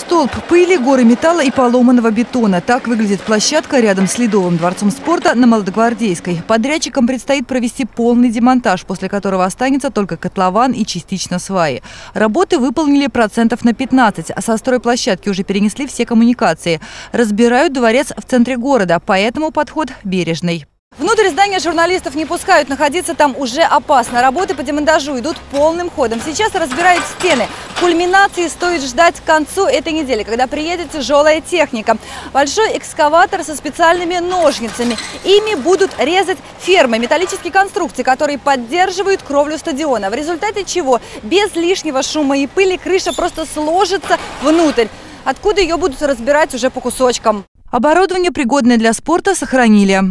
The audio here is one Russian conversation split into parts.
Столб пыли, горы металла и поломанного бетона. Так выглядит площадка рядом с Ледовым дворцом спорта на Молодогвардейской. Подрядчикам предстоит провести полный демонтаж, после которого останется только котлован и частично сваи. Работы выполнили процентов на 15, а со стройплощадки уже перенесли все коммуникации. Разбирают дворец в центре города, поэтому подход бережный. Внутрь здания журналистов не пускают, находиться там уже опасно. Работы по демонтажу идут полным ходом. Сейчас разбирают стены. Кульминации стоит ждать к концу этой недели, когда приедет тяжелая техника. Большой экскаватор со специальными ножницами. Ими будут резать фермы, металлические конструкции, которые поддерживают кровлю стадиона. В результате чего без лишнего шума и пыли крыша просто сложится внутрь. Откуда ее будут разбирать уже по кусочкам. Оборудование, пригодное для спорта, сохранили.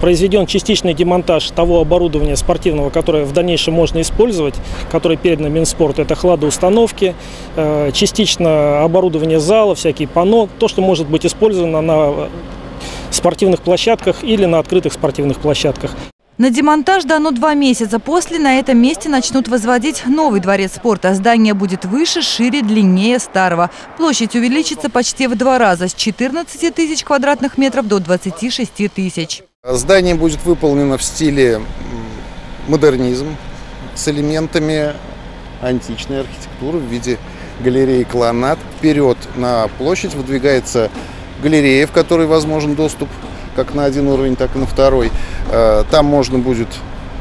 Произведен частичный демонтаж того оборудования спортивного, которое в дальнейшем можно использовать, которое передано Минспорту. Это хладоустановки, э, частично оборудование зала, всякие пано, то, что может быть использовано на спортивных площадках или на открытых спортивных площадках. На демонтаж дано два месяца. После на этом месте начнут возводить новый дворец спорта. Здание будет выше, шире, длиннее старого. Площадь увеличится почти в два раза – с 14 тысяч квадратных метров до 26 тысяч. Здание будет выполнено в стиле модернизм с элементами античной архитектуры в виде галереи колоннад. Вперед на площадь выдвигается галерея, в которой возможен доступ как на один уровень, так и на второй. Э, там можно будет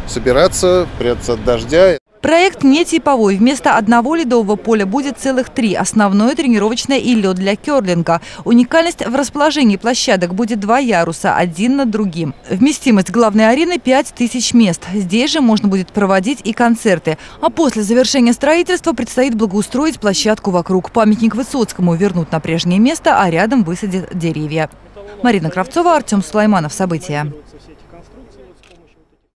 собираться, прятаться от дождя. Проект не типовой. Вместо одного ледового поля будет целых три. Основное тренировочное и лед для керлинга. Уникальность в расположении площадок будет два яруса, один над другим. Вместимость главной арены 5000 мест. Здесь же можно будет проводить и концерты. А после завершения строительства предстоит благоустроить площадку вокруг. Памятник Высоцкому вернуть на прежнее место, а рядом высадят деревья. Марина Кравцова, Артем Сулайманов. События.